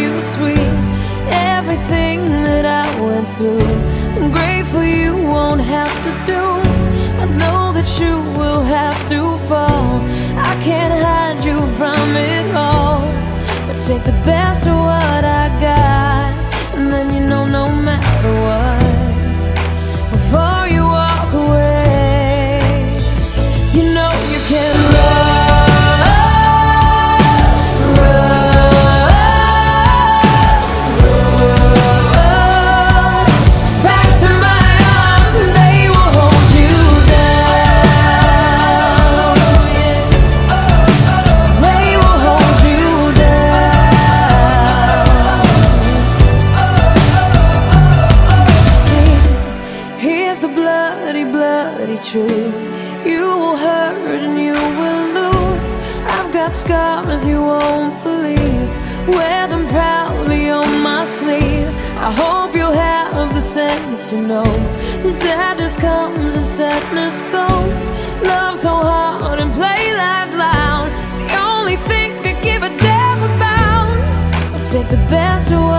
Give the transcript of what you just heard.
you, sweet. Everything that I went through, I'm grateful you won't have to do. I know that you will have to fall. I can't hide you from it all. But take the best of what I got, and then you know no matter what. The bloody, bloody truth. You will hurt and you will lose. I've got scars you won't believe. Wear them proudly on my sleeve. I hope you'll have the sense to know the sadness comes and sadness goes. Love so hard and play life loud. It's the only thing to give a damn about. I'll take the best of